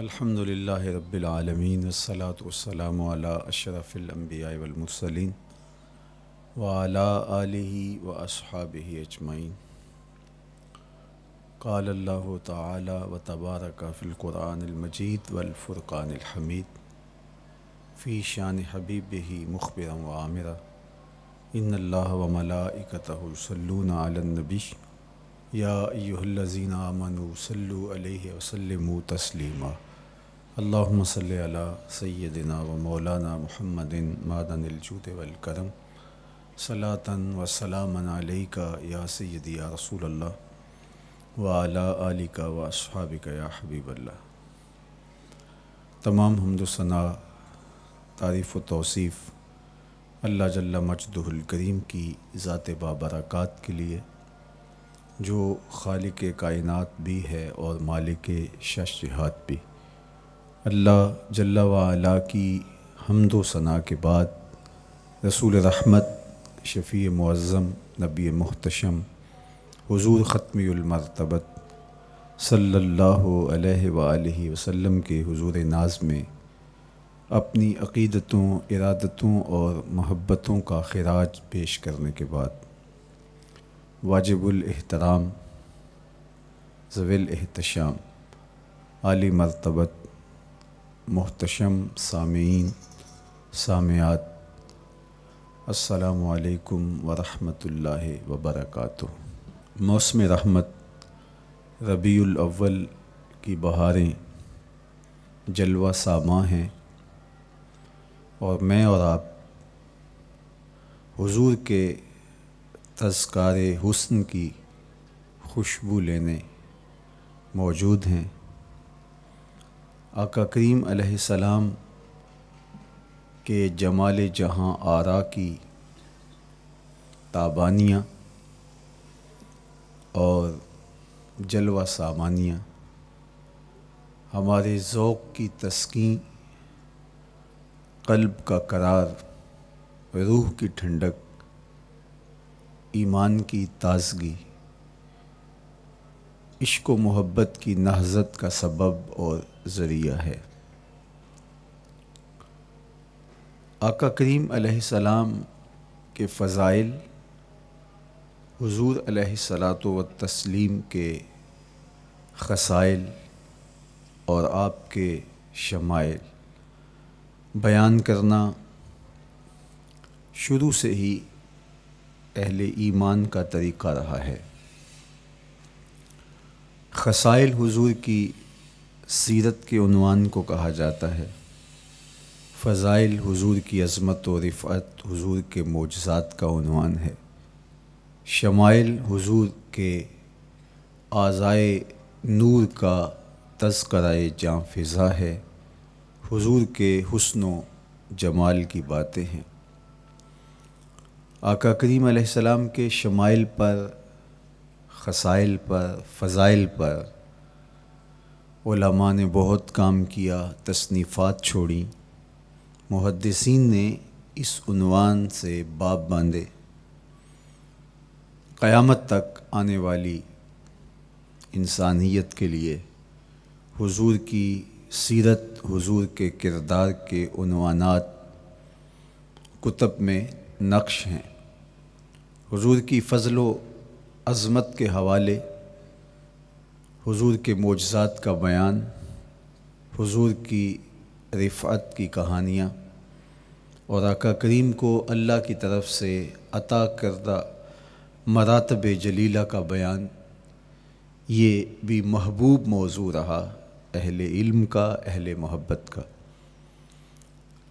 अल्हम्दुलिल्लाह रब्बिल आलमीन वस्सलातु वस्सलामु अला अशरफिल अंबिया वल मुरसलीन व अला आलिहि व अस्हाबिहि अजमईन तआला व तबारक फ़िल क़ुरआनिल मजीद वल फ़ुरक़ानिल हमीद फ़ी शान हबीबिही मुख़बिरन व आमिरा इन्नल्लाह व मलाइकतहु युसल्लूना अलन नबी या अय्युहल्लज़ीना आमनू सल्लु अलैहि व तस्लीमा अल्लाहुम्म सल्लि अला व मौलाना मुहम्मदिन मादनिल जूद वल सलातन व सलामन अलैका या सय्यदी या रसूल अल्लाह व अला आलिका व अस्हाबिका या हबीब तमाम हमदसना, तारीफ़ व तौसीफ़ अल्लाह जल्ला मजदुल की ज़ात बाबरक़ात के लिए, जो खालिक कायनात भी है और मालिक शशहात भी। अल्लाह जल्ला वाला की हमदो सना के बाद रसूल रहमत, शफ़ी मुअज़्ज़म, नबी मुहतशम, हुजूर अलैहि सल्लल्लाहु वसल्लम के हुजूर नाज में अपनी अक़ीदतों, इरादतों और महब्बतों का खराज पेश करने के बाद वाजिबुल एहतराम, ज़विल एहतशाम, आली मरतबत मोहतशम सामीन, सामियात। असलकम वरहमतुल्लाहि वबरकातुहू। मौसम रहमत अव्वल की बहारें, जलवा सामा हैं। और मैं और आप, हुजूर के तस्कार हुस्न की खुशबू लेने मौजूद हैं। आका करीम अलैहिस्सलाम के जमाल जहाँ आरा की ताबानियाँ और जलवा सामानियाँ, हमारे ज़ौक़ की तस्कीन कल्ब का करार, रूह की ठंडक, ईमान की ताजगी, इश्क मोहब्बत की नहजत का सबब और ज़रिया है। आका करीम अलैहिस्सलाम के फ़ज़ाइल हुजूर अलैहिस्सलातो व तस्लीम के खसाइल और आपके शमाइल बयान करना शुरू से ही अहले ईमान का तरीक़ा रहा है। खसाइल हुजूर की सीरत के उनवान को कहा जाता है। फ़ज़ाइल हुजूर की अज़मत व रिफ़त हुजूर के मोजात का उनवान है। शमाइल हुजूर के आज़ाए नूर का तस्कराए जाँ फ़िज़ा है। हुजूर के हुस्न जमाल की बातें हैं। आका करीम अलैहिस्सलाम के शमाइल पर, खसाइल पर, फ़ज़ाइल पर ने बहुत काम किया, तसनीफ़ात छोड़ी। मुहदसिन ने इस से बाब बांधे। क़यामत तक आने वाली इंसानियत के लिए हुजूर की सीरत, हुजूर के किरदार के उनवानात कुतब में नक्श हैं। हुजूर की फ़ज़लो अज़मत के हवाले हुजूर के मोजात का बयान, हुजूर की रिफ़त की कहानियाँ और आका करीम को अल्लाह की तरफ़ से अता करदा मरातब जलीला का बयान, ये भी महबूब मौजू रहा अहल इल्म का, अहल मोहब्बत का।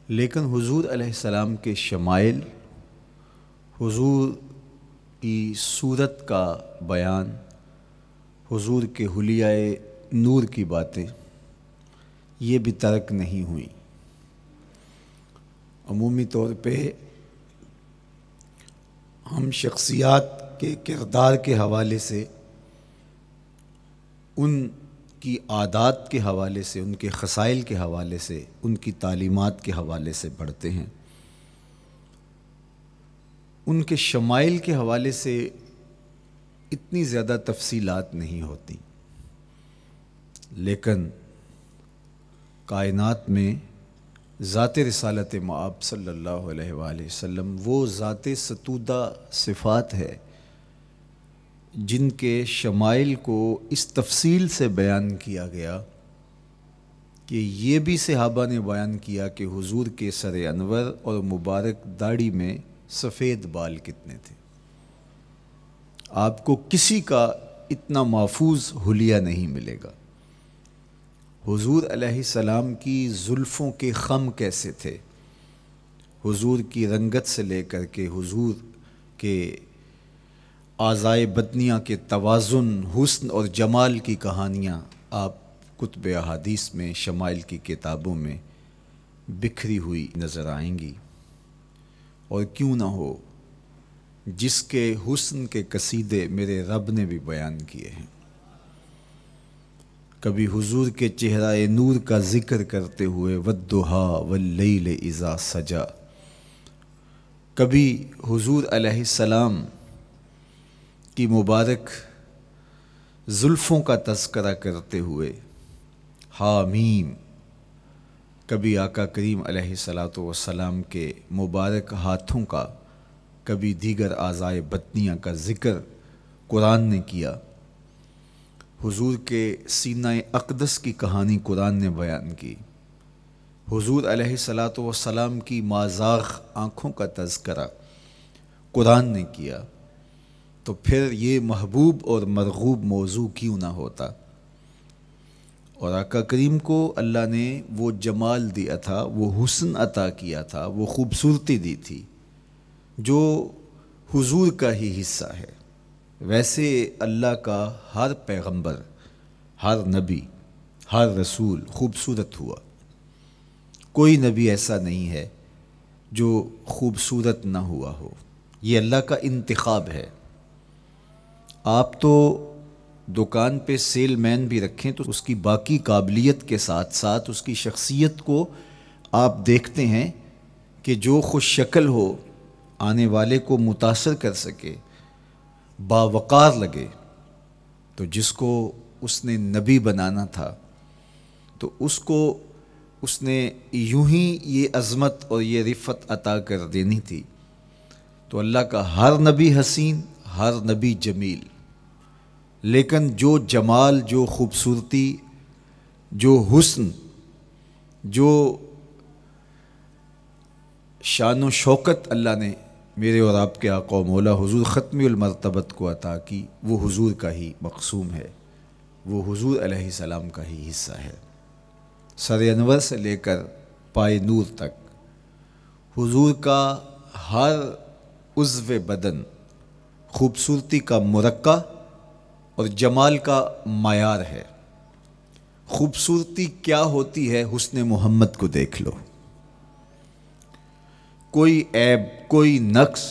लेकिन हुजूर अलैहिस्सलाम के शमाइल, हुजूर की सूरत का बयान हुजूर के हुलियाए नूर की बातें, ये भी तर्क नहीं हुई। अमूमी तौर पे हम शख्सियात के किरदार के हवाले से, उनकी आदात के हवाले से, उनके खसाइल के हवाले से, उनकी तालीमात के हवाले से पढ़ते हैं। उनके शमाइल के हवाले से इतनी ज़्यादा तफसीलात नहीं होती। लेकिन कायनात में ज़ात रसालत अलैहि वसल्लम वो ज़ात सतूदा सिफ़ात है, जिनके शमाइल को इस तफसील से बयान किया गया कि ये भी सहाबा ने बयान किया कि हुजूर के सर अनवर और मुबारक दाढ़ी में सफ़ेद बाल कितने थे। आपको किसी का इतना महफूज हुलिया नहीं मिलेगा। हुजूर सलाम की जुल्फ़ों के ख़म कैसे थे? हुजूर की रंगत से लेकर के हुजूर के आज़ाए बदनिया के तवाज़ुन, हुस्न और जमाल की कहानियाँ आप कुतब अहादीस में, शमाइल की किताबों में बिखरी हुई नज़र आएँगी। और क्यों ना हो जिसके हुस्न के कसीदे मेरे रब ने भी बयान किए हैं। कभी हुजूर के चेहरा नूर का ज़िक्र करते हुए, वद्दुहा वल्लैल इज़ा सजा। कभी हुजूर अलैहिस्सलाम की मुबारक जुल्फ़ों का तस्करा करते हुए, हामीम। कभी आका करीम सलाम के मुबारक हाथों का कभी दीगर आज़ाए बतनियाँ का ज़िक्र कुरान ने किया। हुजूर के सीना अकदस की कहानी कुरान ने बयान की। हुजूर सलाम की माजाक आँखों का तस्करा कुरान ने किया तो फिर ये महबूब और मरगूब मौजू क्यों ना होता? और आका करीम को अल्लाह ने वो जमाल दिया था वो हुसन अता किया था, वो खूबसूरती दी थी। जो हुजूर का ही हिस्सा है। वैसे अल्लाह का हर पैगंबर, हर नबी, हर रसूल खूबसूरत हुआ। कोई नबी ऐसा नहीं है जो खूबसूरत ना हुआ हो। ये अल्लाह का इंतखब है। आप तो दुकान पे सेल मैन भी रखें तो उसकी बाकी काबिलियत के साथ साथ उसकी शख्सियत को आप देखते हैं कि जो खुश शक्ल हो आने वाले को मुतासर कर सके, बावकार लगे तो जिसको उसने नबी बनाना था तो उसको उसने यूँ ही ये अज़मत और ये रिफ़त अता कर देनी थी। तो अल्लाह का हर नबी हसीन, हर नबी जमील। लेकिन जो जमाल, जो ख़ूबसूरती, जो हुस्न, जो शान शौकत अल्लाह ने मेरे और आपके आका मौला हुजूर ख़त्मरतबत को अता की, वो हुजूर का ही मकसूम है। वो हुजूर सलाम का ही हिस्सा है। सर अनवर से लेकर पाए नूर तक, हुजूर का हर उज्व बदन, खूबसूरती का मरक्का और जमाल का मायार है। खूबसूरती क्या होती है, हुस्न मोहम्मद को देख लो। कोई ऐब, कोई नक्स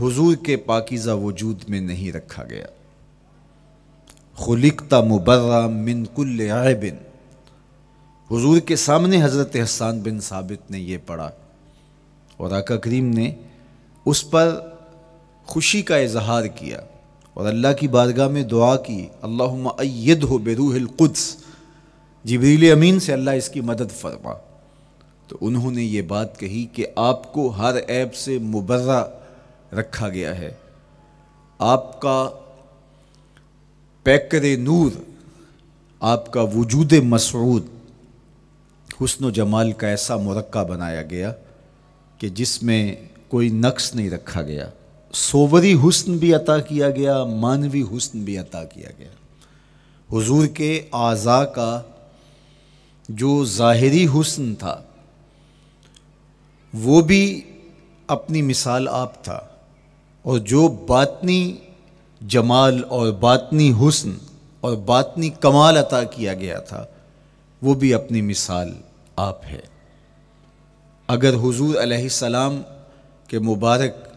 हुजूर के पाकिज़ा वजूद में नहीं रखा गया। खुलिकता मुबर्रा मिन कुल आबिन हुजूर के सामने हज़रत हसान बिन साबित ने यह पढ़ा और आका करीम ने उस पर खुशी का इजहार किया और अल्लाह की बारगाह में दुआ की अल्लाह हो बेरूहल कुद्स। जबरील अमीन से अल्लाह इसकी मदद फरमा। तो उन्होंने ये बात कही कि आपको हर ऐप से मुबर्रा रखा गया है। आपका पैकर नूर, आपका वजूद मसरूद हुसन जमाल का ऐसा मरक्का बनाया गया कि जिसमें कोई नक्श नहीं रखा गया। सोवरी हुस्न भी अता किया गया, मानवी हुस्न भी अता किया गया। हुजूर के आज़ा का जो ज़ाहरी हुस्न था वो भी अपनी मिसाल आप था। और जो बातनी जमाल और बातनी हुस्न और बातनी कमाल अता किया गया था, वो भी अपनी मिसाल आप है। अगर हुजूर अलैहिस्सलाम के मुबारक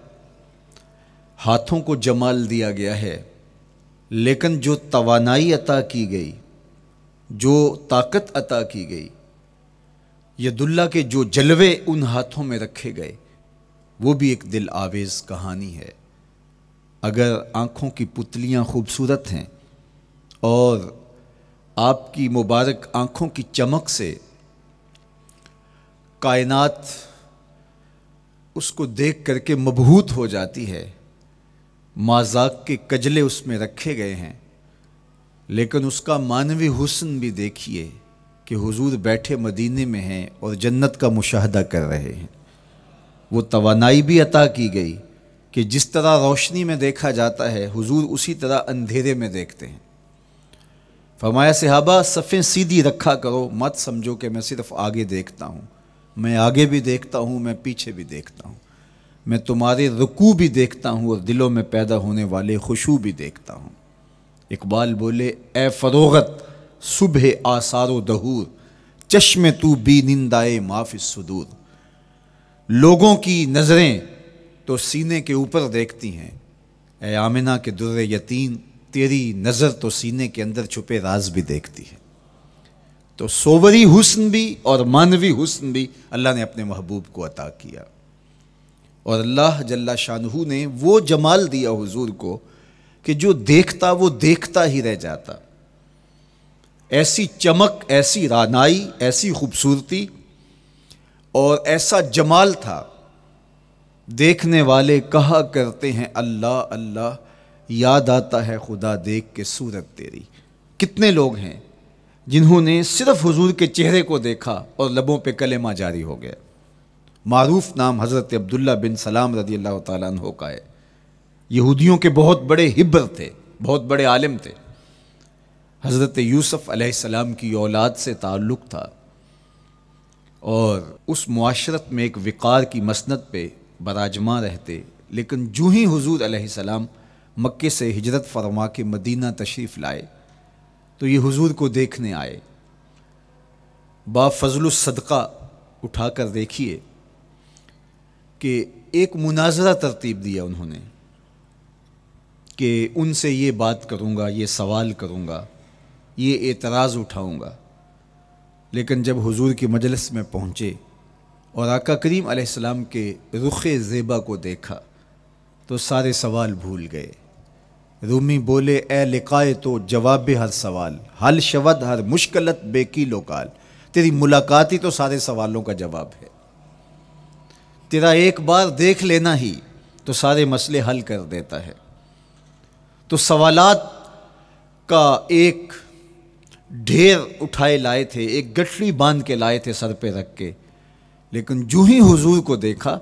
हाथों को जमाल दिया गया है, लेकिन जो तवानाई अता की गई, जो ताकत अता की गई यदुल्ला के जो जलवे उन हाथों में रखे गए, वो भी एक दिल आवेज़ कहानी है। अगर आँखों की पुतलियाँ खूबसूरत हैं और आपकी मुबारक आँखों की चमक से कायनात उसको देख करके मबहूत हो जाती है, माजाक के कजले उसमें रखे गए हैं, लेकिन उसका मानवी हुस्न भी देखिए। कि हुजूर बैठे मदीने में हैं और जन्नत का मुशाहदा कर रहे हैं। वो तवानाई भी अता की गई कि जिस तरह रोशनी में देखा जाता है, हुजूर उसी तरह अंधेरे में देखते हैं। फरमाया, सिहाबा, सफ़ें सीधी रखा करो, मत समझो कि मैं सिर्फ़ आगे देखता हूँ। मैं आगे भी देखता हूँ, मैं पीछे भी देखता हूँ। मैं तुम्हारे रुकू भी देखता हूँ और दिलों में पैदा होने वाले खुशू भी देखता हूँ। इकबाल बोले, ए फ़रोगत सुबह आसारो दहूर, चश्मे तू बी निंदाए माफ़ सुदूर। लोगों की नज़रें तो सीने के ऊपर देखती हैं। ए आमिना के दुर यतीन, तेरी नज़र तो सीने के अंदर छुपे राज भी देखती है। तो सोवरी हुस्न भी और मानवी हुस्न भी अल्लाह ने अपने महबूब को अता किया। और अल्लाह जल्ला शाहू ने वो जमाल दिया हुजूर को कि जो देखता, वो देखता ही रह जाता। ऐसी चमक, ऐसी रानाई, ऐसी खूबसूरती और ऐसा जमाल था। देखने वाले कहा करते हैं, अल्लाह अल्लाह, याद आता है खुदा देख के सूरत तेरी। कितने लोग हैं जिन्होंने सिर्फ़ हुजूर के चेहरे को देखा और लबों पे कलेमा जारी हो गया। मारूफ नाम हज़रत अब्दुल्ला बिन सलाम रदी अल्लाह तु का है। यहूदियों के बहुत बड़े हिब्र थे, बहुत बड़े आलिम थे। हज़रत यूसुफ़ अलैहिस्सलाम की औलाद से ताल्लुक़ था और उस मुआशरत में एक विकार की मसनत पे बराजमा रहते, लेकिन जूँ ही हजूर अलैहिस्सलाम मक्के से हिजरत फरमा के मदीना तशरीफ़ लाए तो ये हुजूर को देखने आए। बाफजल सदका उठा कर देखिए कि एक मुनाजरा तरतीब दिया उन्होंने कि उनसे ये बात करूँगा, ये सवाल करूँगा। ये एतराज़ उठाऊँगा। लेकिन जब हुजूर की मजलिस में पहुँचे और आका करीम आसमाम के रुख ज़ेबा को देखा तो सारे सवाल भूल गए। रूमी बोले ए लिकाए तो जवाब हर सवाल। हल शवद हर मुश्किलत बेकी लोकाल तेरी मुलाकात ही तो सारे सवालों का जवाब है। तेरा एक बार देख लेना ही तो सारे मसले हल कर देता है। तो सवालात का एक ढेर उठाए लाए थे, एक गठरी बाँध के लाए थे सर पे रख के। लेकिन जो ही हुजूर को देखा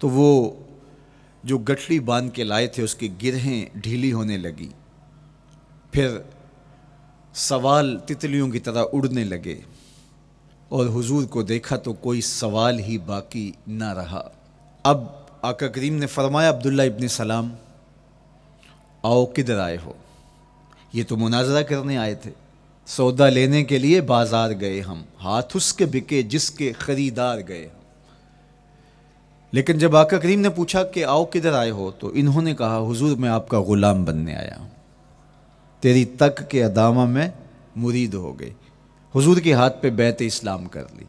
तो वो जो गठरी बाँध के लाए थे, उसकी गिरहें ढीली होने लगी। फिर सवाल तितलियों की तरह उड़ने लगे और हुजूर को देखा तो कोई सवाल ही बाकी ना रहा। अब आका करीम ने फरमाया, अब्दुल्ला इब्न सलाम, आओ किधर आए हो? ये तो मुनाजरा करने आए थे। सौदा लेने के लिए बाज़ार गए हम, हाथ उसके बिके जिसके खरीदार गए लेकिन जब आका करीम ने पूछा कि आओ किधर आए हो तो इन्होंने कहा, हुजूर, मैं आपका ग़ुलाम बनने आया हूँ। तेरी तक के अदामा में मुरीद हो गए हुजूर के हाथ पे बैत इस्लाम कर ली।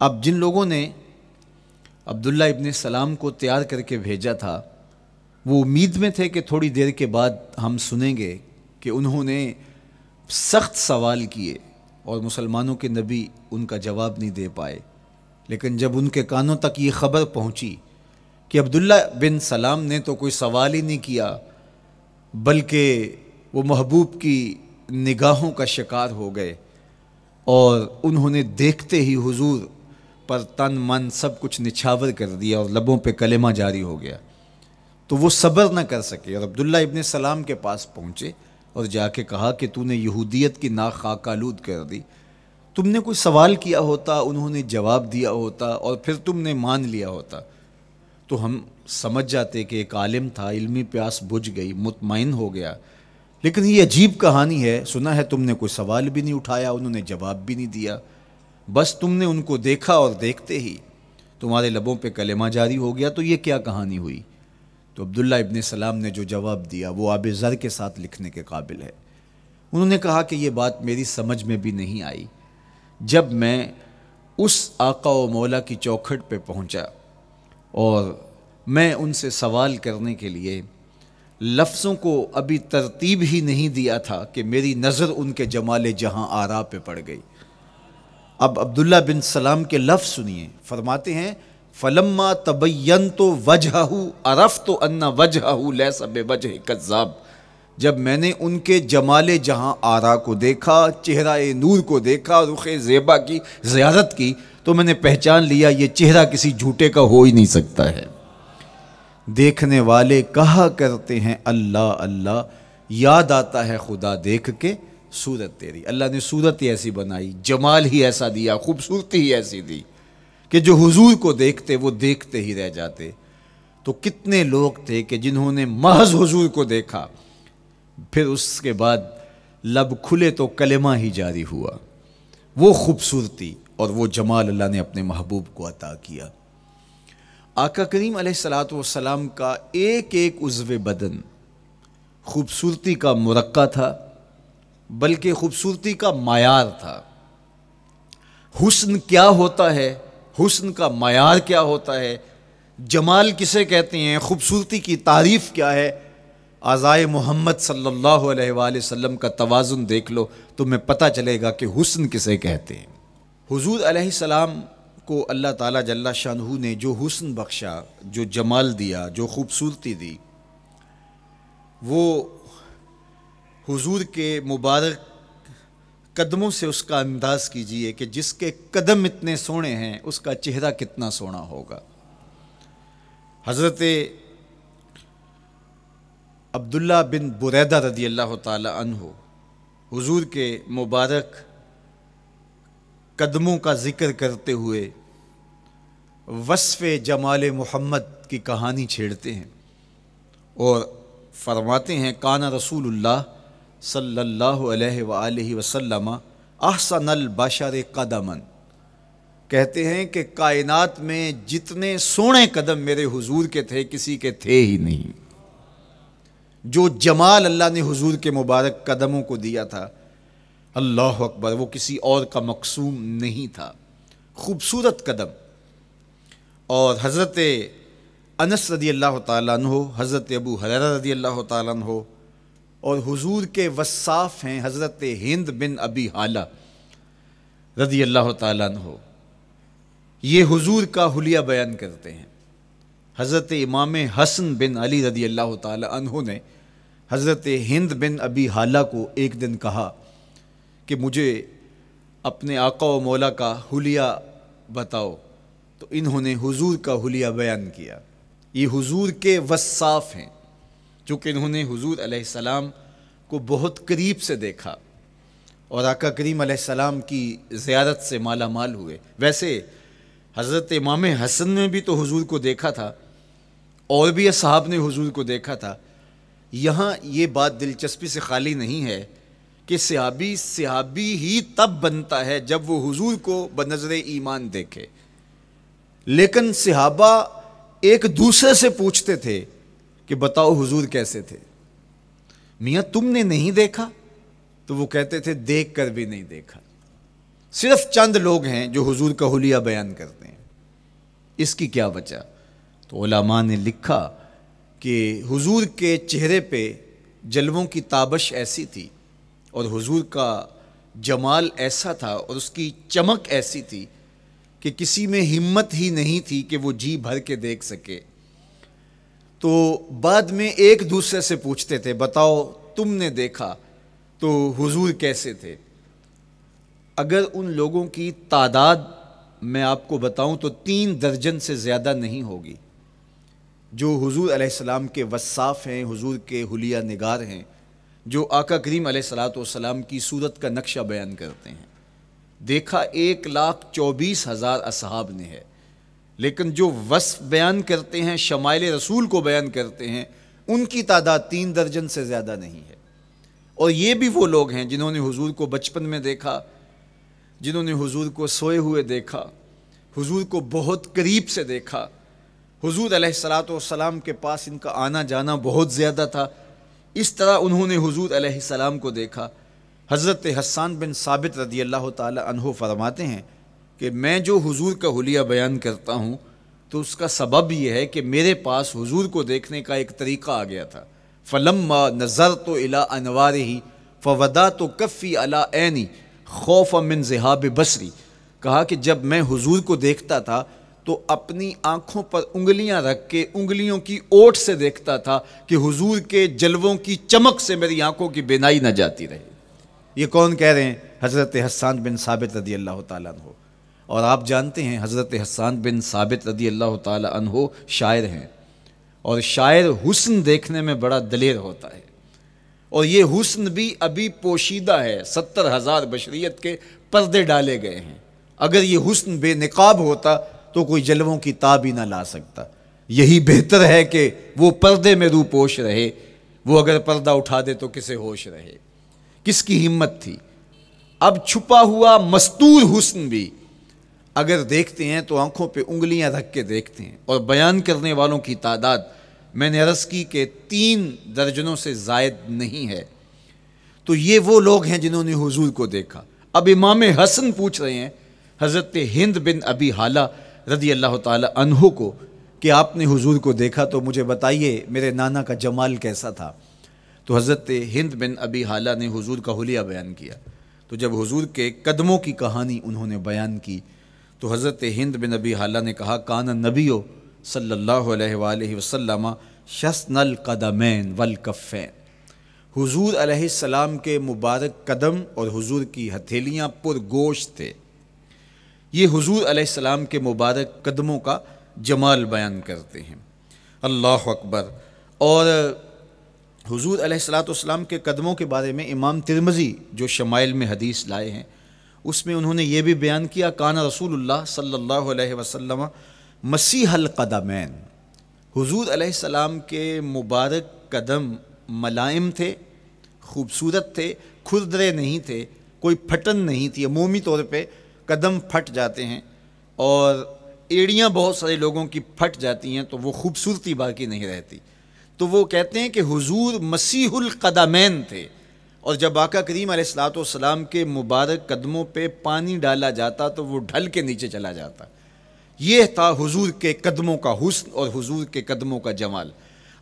अब जिन लोगों ने अब्दुल्ला इब्ने सलाम को तैयार करके भेजा था, वो उम्मीद में थे कि थोड़ी देर के बाद हम सुनेंगे कि उन्होंने सख्त सवाल किए और मुसलमानों के नबी उनका जवाब नहीं दे पाए। लेकिन जब उनके कानों तक ये ख़बर पहुँची कि अब्दुल्ला बिन सलाम ने तो कोई सवाल ही नहीं किया, बल्कि वो महबूब की निगाहों का शिकार हो गए और उन्होंने देखते ही हुजूर पर तन मन सब कुछ निछावर कर दिया और लबों पे कलेमा जारी हो गया। तो वो सब्र न कर सके और अब्दुल्ला इब्ने सलाम के पास पहुँचे और जाके कहा कि तूने यहूदियत की नाक खाकालूद कर दी। तुमने कोई सवाल किया होता, उन्होंने जवाब दिया होता और फिर तुमने मान लिया होता। तो हम समझ जाते कि एक आलिम था, इल्मी प्यास बुझ गई मुतमिन हो गया। लेकिन ये अजीब कहानी है, सुना है तुमने कोई सवाल भी नहीं उठाया, उन्होंने जवाब भी नहीं दिया। बस तुमने उनको देखा और देखते ही। तुम्हारे लबों पे कलेमा जारी हो गया तो ये क्या कहानी हुई? तो अब्दुल्ला इब्ने सलाम ने जो जवाब दिया, वो आब ज़र के साथ लिखने के काबिल है। उन्होंने कहा कि ये बात मेरी समझ में भी नहीं आई। जब मैं उस आका व मौला की चौखट पे पहुँचा और मैं उनसे सवाल करने के लिए लफ्ज़ों को अभी तरतीब ही नहीं दिया था कि मेरी नज़र उनके जमाल जहाँ आरा पे पड़ गई। अब अब्दुल्ला बिन सलाम के लफ्ज़ सुनिए, फरमाते हैं फलम्मा तबैन तो वजहू अरफ तो अन्ना वजहू लैसब वजह कज़ाब जब मैंने उनके जमाल जहाँ आरा को देखा चेहरा नूर को देखा, रुख ज़ेबा की ज़्यारत की तो मैंने पहचान लिया, ये चेहरा किसी झूठे का हो ही नहीं सकता है। देखने वाले कहा करते हैं, अल्लाह अल्लाह, याद आता है खुदा देख के, सूरत तेरी। अल्लाह ने सूरत ही ऐसी बनाई, जमाल ही ऐसा दिया, खूबसूरती ही ऐसी दी। कि जो हुजूर को देखते, वो देखते ही रह जाते। तो कितने लोग थे कि जिन्होंने महज हुजूर को देखा। फिर उसके बाद लब खुले तो कलेमा ही जारी हुआ। वो खूबसूरती और वो जमाल अल्लाह ने अपने महबूब को अता किया। आका करीम सलाम का एक एक उज़व बदन खूबसूरती का मुरक्का था, बल्कि खूबसूरती का मायार था। हुस्न क्या होता है? हुस्न का मैार क्या होता है? जमाल किसे कहते हैं? खूबसूरती की तारीफ़ क्या है? आज़ाए मोहम्मद सल्लल्लाहु अलैहि वसल्लम का तवाज़ुन देख लो तो मैं पता चलेगा कि हुस्न किसे कहते हैं। हुजूर अलैहिस्सलाम को अल्लाह ताला जल्ला शाहू ने जो हुस्न बख्शा, जो जमाल दिया, जो खूबसूरती दी, वो हुजूर के मुबारक कदमों से उसका अंदाज़ कीजिए कि जिसके कदम इतने सोने हैं, उसका चेहरा कितना सोना होगा। हज़रत अब्दुल्ला बिन बुरैदा रदी अल्लाह तहो हुजूर के मुबारक कदमों का ज़िक्र करते हुए वसफ़ जमाल मोहम्मद की कहानी छेड़ते हैं और फरमाते हैं, काना रसूलुल्लाह सल्लल्लाहु वसल्लम अहसन बशर कदमन। कहते हैं कि कायनात में जितने सोने कदम मेरे हुजूर के थे, किसी के थे ही नहीं। जो जमाल अल्लाह ने हुजूर के मुबारक कदमों को दिया था, अल्लाह अकबर, वो किसी और का मकसूम नहीं था। खूबसूरत कदम। और हज़रत अनस रदी अल्लाह तहो हज़रत अबू हर रदी अल्लाह तहो और हुजूर के वसाफ़ हैं हज़रत हिंद बिन अबी हाला रदी अल्लाह तहो ये हुजूर का हुलिया बयान करते हैं। हज़रत इमाम हसन बिन अली रदी अल्लाह तहों ने हज़रत हिंद बिन अबी हाला को एक दिन कहा कि मुझे अपने आका व मौला का हुलिया बताओ। तो इन्होंने हुजूर का हुलिया बयान किया। ये हुजूर के वसाफ़ हैं। चूँकि इन्होंने हुजूर अलैहिस्सलाम को बहुत करीब से देखा और आका करीम अलैहिस्सलाम की ज़्यारत से माला माल हुए। वैसे हज़रत इमाम हसन ने भी तो हुजूर को देखा था, और भी असहाब ने हुजूर को देखा था। यहाँ ये बात दिलचस्पी से खाली नहीं है कि सिहाबी सिहाबी ही तब बनता है जब वो हुजूर को बनजर ईमान देखे। लेकिन सिहाबा एक दूसरे से पूछते थे कि बताओ हुजूर कैसे थे? मियाँ, तुमने नहीं देखा? तो वो कहते थे देख कर भी नहीं देखा। सिर्फ़ चंद लोग हैं जो हुजूर का हुलिया बयान करते हैं। इसकी क्या वजह? तो ओलामा ने लिखा कि हुजूर के चेहरे पे जलवों की ताबश ऐसी थी और हुजूर का जमाल ऐसा था और उसकी चमक ऐसी थी कि किसी में हिम्मत ही नहीं थी कि वो जी भर के देख सके। तो बाद में एक दूसरे से पूछते थे, बताओ, तुमने देखा तो हुजूर कैसे थे? अगर उन लोगों की तादाद मैं आपको बताऊँ तो तीन दर्जन से ज़्यादा नहीं होगी। जो हुजूर अलैहिस्सलाम के वसाफ़ हैं, हुजूर के हुलिया निगार हैं, जो आका करीम सलाम की सूरत का नक्शा बयान करते हैं। देखा, एक लाख चौबीस हज़ार असहाब ने है। लेकिन जो वस्फ बयान करते हैं, शमाइल रसूल को बयान करते हैं, उनकी तादाद तीन दर्जन से ज़्यादा नहीं है। और ये भी वो लोग हैं जिन्होंने हुजूर को बचपन में देखा, जिन्होंने हुजूर को सोए हुए देखा, हुजूर को बहुत करीब से देखा। हुजूर सलाम के पास इनका आना जाना बहुत ज़्यादा था। इस तरह उन्होंने हुजूर सलाम को देखा। हज़रत हसान बिन साबित रदी अल्लाह तहो फरमाते हैं कि मैं जो हुजूर का हुलिया बयान करता हूँ तो उसका सबब यह है कि मेरे पास हुजूर को देखने का एक तरीक़ा आ गया था। फ़लम्मा नज़र तो अला अनवार ही फ़वदा तो कफ़ी अला ऐनी, खौफ मिन जहाब बसरी। कहा कि जब मैं हुजूर को देखता था तो अपनी आँखों पर उंगलियाँ रख के उंगलियों की ओट से देखता था कि हुजूर के जलवों की चमक से मेरी आँखों की बेनाई न जाती रहे। ये कौन कह रहे हैं? हज़रत हसान बिन साबित रदी अल्लाह हो और आप जानते हैं हज़रत हसान बिन साबित रदी अल्लाह तहो शायर हैं। और शायर हुस्न देखने में बड़ा दलेर होता है। और ये हुस्न भी अभी पोशीदा है, सत्तर हज़ार बशरीत के पर्दे डाले गए हैं। अगर ये हुस्न बेनकाब होता तो कोई जलवों की ताब ही ना ला सकता। यही बेहतर है कि वो पर्दे में रूपोश रहे। वो अगर पर्दा उठा दे तो किसे होश रहे? किसकी हिम्मत थी? अब छुपा हुआ मस्तूर हुस्न भी अगर देखते हैं तो आँखों पे उंगलियाँ रख के देखते हैं। और बयान करने वालों की तादाद, मैंने अरस की के तीन दर्जनों से जायद नहीं है। तो ये वो लोग हैं जिन्होंने हुजूर को देखा। अब इमाम हसन पूछ रहे हैं, हज़रत हिंद बिन अबी हाला रदी अल्लाह तहो को, कि आपने हुजूर को देखा तो मुझे बताइए, मेरे नाना का जमाल कैसा था? तो हज़रत हिंद बिन अबी हाला ने हुजूर का हुलिया बयान किया। तो जब हुजूर के कदमों की कहानी उन्होंने बयान की तो हज़रत हिंद बिन नबी हाला ने कहा, कान नबियो सल्लल्लाहु अलैहि वसल्लम शसनल कदमैन वल कफ़ैन हुजूर अलैहिस्सलाम के मुबारक कदम और हुजूर की हथेलियाँ पुरगोश थे। ये हुजूर अलैहिस्सलाम के मुबारक कदमों का जमाल बयान करते हैं। अल्लाह अकबर। और हुजूर अलैहिस्सलाम के कदमों के बारे में इमाम तिरमज़ी, जो शमाइल में हदीस लाए हैं उसमें उन्होंने ये भी बयान किया, काना रसूलुल्लाह सल्लल्लाहु अलैहि वसल्लम मसीहल कदमैन। के मुबारक कदम मलाइम थे, खूबसूरत थे, खुरदरे नहीं थे, कोई फटन नहीं थी। अमूमी तौर पे कदम फट जाते हैं और एड़ियाँ बहुत सारे लोगों की फट जाती हैं तो वो खूबसूरती बाकी नहीं रहती। तो वो कहते हैं कि हुजूर मसीहुल कदमैन थे। और जब आका करीम सलाम के मुबारक कदमों पे पानी डाला जाता तो वो ढल के नीचे चला जाता। ये था हुजूर के कदमों का हुस्न और हुजूर के कदमों का जमाल।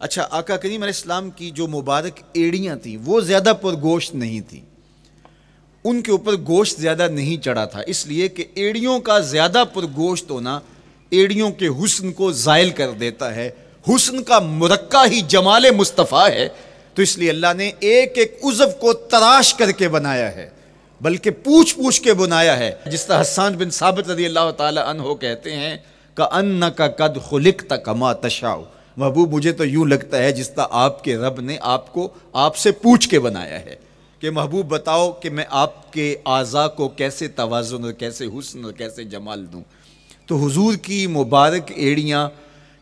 अच्छा आका करीम इस्लाम की जो मुबारक एड़ियाँ थीं, वो ज़्यादा पुरगोश्त नहीं थी। उनके ऊपर गोश्त ज़्यादा नहीं चढ़ा था, इसलिए कि एड़ियों का ज़्यादा पुरगोश्त होना एड़ियों के हुस्न को ज़ायल कर देता है। हुस्न का मुरक्का ही जमाल मुस्तफ़ा है। तो इसलिए अल्लाह ने एक एक उज़व को तराश करके बनाया है, बल्कि पूछ पूछ के बनाया है। जिस तरह हसान बिन साबित रदी अल्लाह तहो कहते हैं, का अन्न का कद खुलिक तकमा तशाओ महबूब, मुझे तो यूँ लगता है जिस तरह आपके रब ने आपको आपसे पूछ के बनाया है कि महबूब, बताओ कि मैं आपके आज़ा को कैसे तोज़ुन और कैसे हुसन और कैसे जमाल दूँ? तो हुजूर की मुबारक एड़ियाँ,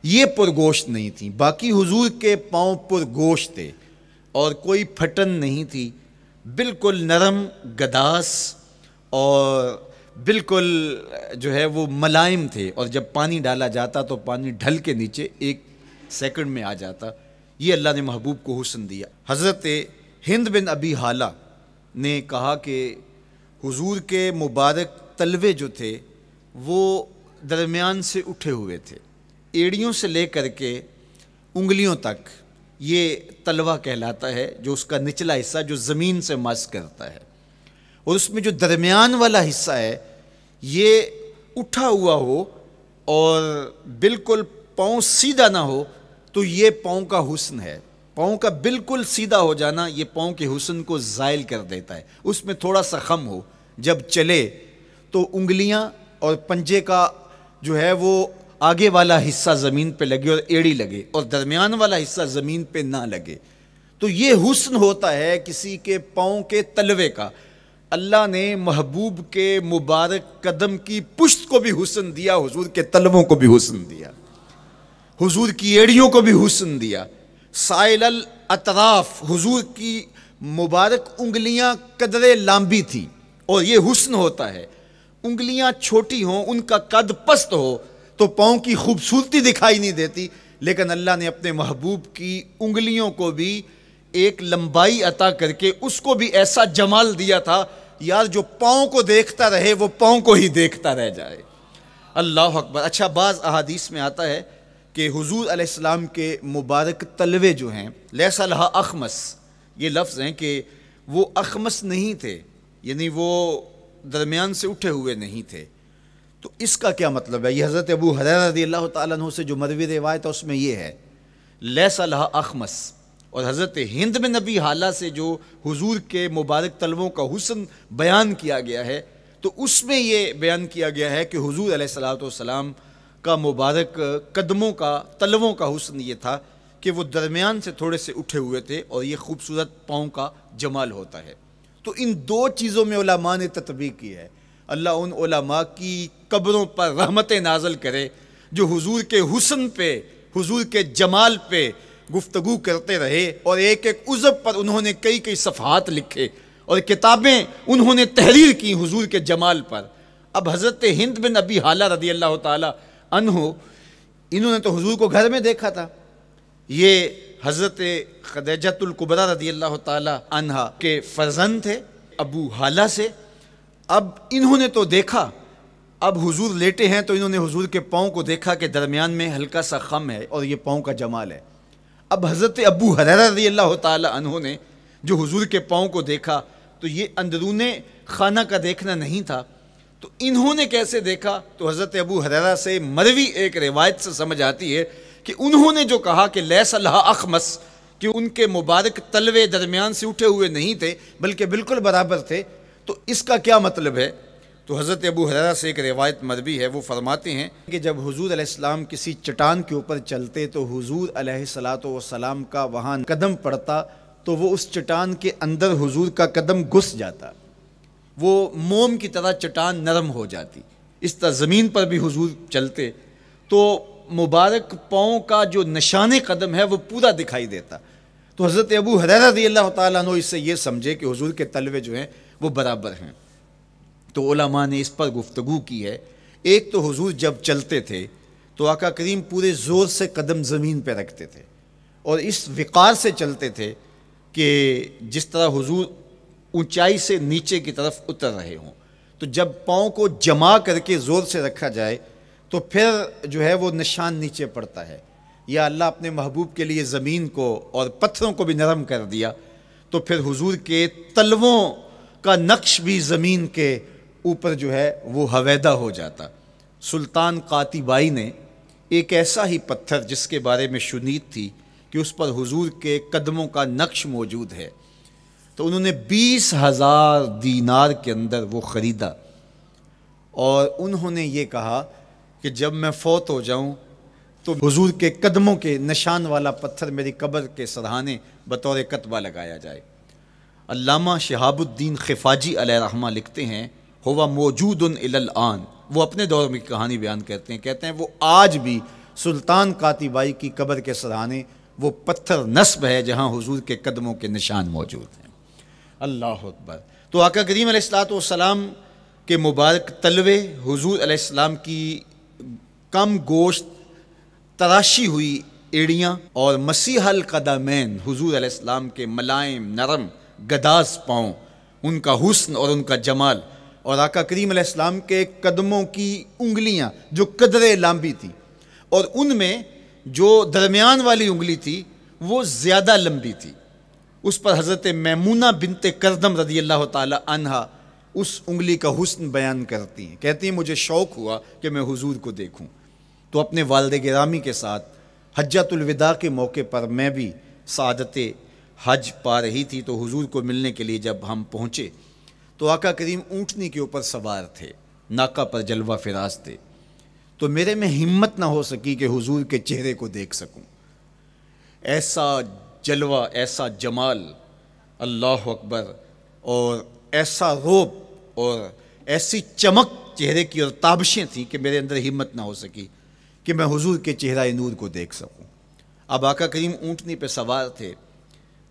ये पुरगोश्त नहीं थी। बाकी हुजूर के पाँव पुरगोश थे। और कोई फटन नहीं थी। बिल्कुल नरम गदास और बिल्कुल, जो है, वो मलाइम थे। और जब पानी डाला जाता तो पानी ढल के नीचे एक सेकंड में आ जाता। ये अल्लाह ने महबूब को हुसन दिया। हज़रत हिंद बिन अबी हाला ने कहा कि हुजूर के मुबारक तलवे जो थे, वो दरमियान से उठे हुए थे। एड़ियों से लेकर के उंगलियों तक ये तलवा कहलाता है, जो उसका निचला हिस्सा, जो ज़मीन से मस करता है। और उसमें जो दरमियान वाला हिस्सा है, ये उठा हुआ हो और बिल्कुल पाँव सीधा ना हो तो ये पाँव का हुस्न है। पाँव का बिल्कुल सीधा हो जाना, ये पाँव के हुसन को ज़ायल कर देता है। उसमें थोड़ा सा खम हो, जब चले तो उंगलियाँ और पंजे का जो है वो आगे वाला हिस्सा ज़मीन पे लगे और एड़ी लगे और दरमियान वाला हिस्सा ज़मीन पे ना लगे। तो ये हुस्न होता है किसी के पाँव के तलवे का। अल्लाह ने महबूब के मुबारक कदम की पुश्त को भी हुसन दिया, हुजूर के तलवों को भी हुसन दिया, हुजूर की एड़ियों को भी हुसन दिया। साइल अल अतराफ, हुजूर की मुबारक उंगलियाँ कदरे लांबी थी और ये हुस्न होता है। उंगलियाँ छोटी हों, उनका कद पस्त हो तो पाँव की खूबसूरती दिखाई नहीं देती। लेकिन अल्लाह ने अपने महबूब की उंगलियों को भी एक लंबाई अता करके उसको भी ऐसा जमाल दिया था, यार जो पाँव को देखता रहे, वो पाँव को ही देखता रह जाए। अल्लाह अकबर। अच्छा बाज़ अहादीस में आता है कि हुजूर अलैहिस्सलाम के मुबारक तलवे जो हैं लैसल अखमस, ये लफ्ज़ हैं कि वो अखमस नहीं थे, यानी वो दरमियान से उठे हुए नहीं थे। तो इसका क्या मतलब है? ये हज़रत अबू रदी अल्लाह तु से जो मरवी रिवायत है, उसमें ये है लैसल्हा अखमस और हज़रत हिंद में नबी हाला से जो हुजूर के मुबारक तलवों का हुसन बयान किया गया है तो उसमें ये बयान किया गया है कि हुजूर सलाम का मुबारक कदमों का, तलवों का हुसन ये था कि वो दरमियान से थोड़े से उठे हुए थे और ये खूबसूरत पाँव का जमाल होता है। तो इन दो चीज़ों में उलमा ने तत्बीक की है। अल्लाह उन की कब्रों पर रहमत नाजल करे, जो हुजूर के हुसन पे, हुजूर के जमाल पे गुफ्तगु करते रहे और एक एक उज़ब पर उन्होंने कई कई सफ़ात लिखे और किताबें उन्होंने तहरीर की हुजूर के जमाल पर। अब हज़रत हिंद बिन अबी हाला रदी अल्लाह तहो इन्होंने तो हुजूर को घर में देखा था। ये हज़रत खदजतुल्कुबरा रदी अल्लाह तहा के फर्जन थे, अबू हाला से। अब इन्होंने तो देखा अब हुजूर लेटे हैं तो इन्होंने हुजूर के पाँव को देखा कि दरमियान में हल्का सा खम है और ये पाँव का जमाल है। अब हज़रत अबू हररा रदी अल्लाह तहों ने जो हुजूर के पाँव को देखा तो ये अंदरून खाना का देखना नहीं था। तो इन्होंने कैसे देखा? तो हज़रत अबू हररा से मरवी एक रिवायत से समझ आती है कि उन्होंने जो कहा कि लैसल्हा अखमस, कि उनके मुबारक तलवे दरमियान से उठे हुए नहीं थे, बल्कि बिल्कुल बराबर थे। तो इसका क्या मतलब है? तो हज़रत अबू हरा से एक रिवायत मरबी है, वो फरमाते हैं कि जब हुजूर अलैहिस्सलाम किसी चट्टान के ऊपर चलते तो हुजूर सलाम का वहाँ कदम पड़ता तो वो उस चट्टान के अंदर हुजूर का कदम घुस जाता। वो मोम की तरह चट्टान नरम हो जाती। इस तरह ज़मीन पर भी हुजूर चलते तो मुबारक पाँव का जो निशान कदम है, वो पूरा दिखाई देता। तो हज़रत अबू हररा रदी अल्लाह तु इससे ये समझे कि हुजूर के तलवे जो हैं, वो बराबर हैं। तो ओलामा ने इस पर गुफ्तगु की है। एक तो हुजूर जब चलते थे तो आका करीम पूरे ज़ोर से कदम ज़मीन पर रखते थे और इस विकार से चलते थे कि जिस तरह हुजूर ऊंचाई से नीचे की तरफ़ उतर रहे हों तो जब पाँव को जमा करके ज़ोर से रखा जाए तो फिर जो है वो निशान नीचे पड़ता है। या अल्लाह अपने महबूब के लिए ज़मीन को और पत्थरों को भी नरम कर दिया तो फिर हुजूर के तलवों का नक्श भी ज़मीन के ऊपर जो है वो हवेदा हो जाता। सुल्तान कातिबाई ने एक ऐसा ही पत्थर जिसके बारे में शुनीत थी कि उस पर हुजूर के कदमों का नक्श मौजूद है। तो उन्होंने बीस हज़ार दीनार के अंदर वो ख़रीदा। और उन्होंने ये कहा कि जब मैं फौत हो जाऊँ तो हुजूर के कदमों के निशान वाला पत्थर मेरी कब्र के सराहने बतौर कतबा लगाया जाए। अल्लामा शहाबुद्दीन खिफाजी रहमा लिखते हैं हुआ मौजूद आन। वो अपने दौर में कहानी बयान करते हैं। कहते हैं, वो आज भी सुल्तान कातिबाई की कब्र के सराहने, वो पत्थर नस्ब है, जहाँ हुजूर के कदमों के निशान मौजूद हैं। अल्लाह अकबर। तो आका करीम सलाम के मुबारक तलवे, हुजूर अलैहिस्सलाम की कम गोश्त, तराशी हुई एड़ियाँ और मसीहल कदमैन, हुजूर अलैहिस्सलाम के मलाइम नरम गदास पाँव, उनका हुस्न और उनका जमाल और आका करीम इस्लाम के कदमों की उंगलियाँ जो कदरे लंबी थी, और उनमें जो दरमियान वाली उंगली थी, वो ज़्यादा लंबी थी। उस पर हज़रत मैमूना बिनते करदम रदी अल्लाह तहा उस उंगली का हुस्न बयान करती हैं। कहती हैं, मुझे शौक़ हुआ कि मैं हुजूर को देखूँ। तो अपने वालद गिरामी के साथ हजतुलविदा के मौके पर मैं भी सादत हज पा रही थी तो हुजूर को मिलने के लिए जब हम पहुँचे तो आका करीम ऊँटनी के ऊपर सवार थे, नाका पर जलवा फिराज थे। तो मेरे में हिम्मत ना हो सकी कि हुजूर के चेहरे को देख सकूँ। ऐसा जलवा, ऐसा जमाल, अल्लाह अकबर, और ऐसा रोब, और ऐसी चमक चेहरे की और ताबशें थी कि मेरे अंदर हिम्मत ना हो सकी कि मैं हुजूर के चेहरा नूर को देख सकूँ। अब आका करीम ऊँटनी पे सवार थे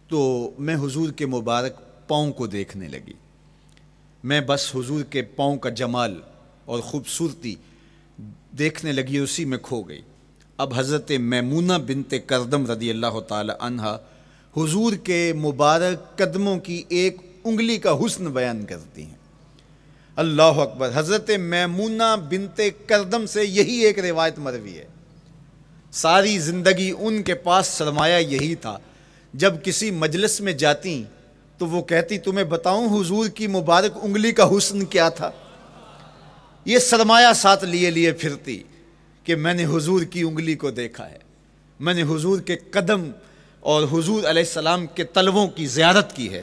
तो मैं हुजूर के मुबारक पाँव को देखने लगी। मैं बस हुजूर के पाँव का जमाल और ख़ूबसूरती देखने लगी, उसी में खो गई। अब हज़रत मैमूना बिनते करदम रदी अल्लाह तहा हुजूर के मुबारक कदमों की एक उंगली का हुस्न बयान करती हैं। अल्लाह अकबर, हज़रत मैमूना बिनते करदम से यही एक रिवायत मरवी है। सारी ज़िंदगी उनके पास सरमाया यही था, जब किसी मजलिस में जाती तो वो कहती, तुम्हें बताऊँ हुजूर की मुबारक उंगली का हुस्न क्या था? ये सरमाया साथ लिए लिए फिरती कि मैंने हुजूर की उंगली को देखा है। मैंने हुजूर के कदम और हुजूर अलैहिस्सलाम के तलवों की ज़्यारत की है।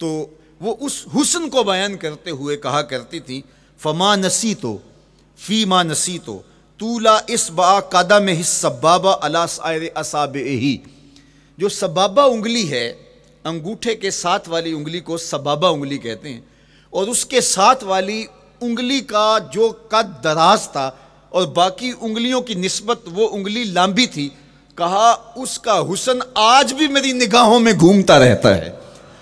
तो वो उस हुसन को बयान करते हुए कहा करती थी, फमा नसी तो फ़ी मा नसी तो तूला इस बा कादा में हिस सबाबा अला असाब ही जो सबाबा उंगली है अंगूठे के साथ वाली उंगली को सबाबा उंगली कहते हैं और उसके साथ वाली उंगली का जो कद दराज था और बाकी उंगलियों की नस्बत वो उंगली लंबी थी, कहा, उसका हुसन आज भी मेरी निगाहों में घूमता रहता है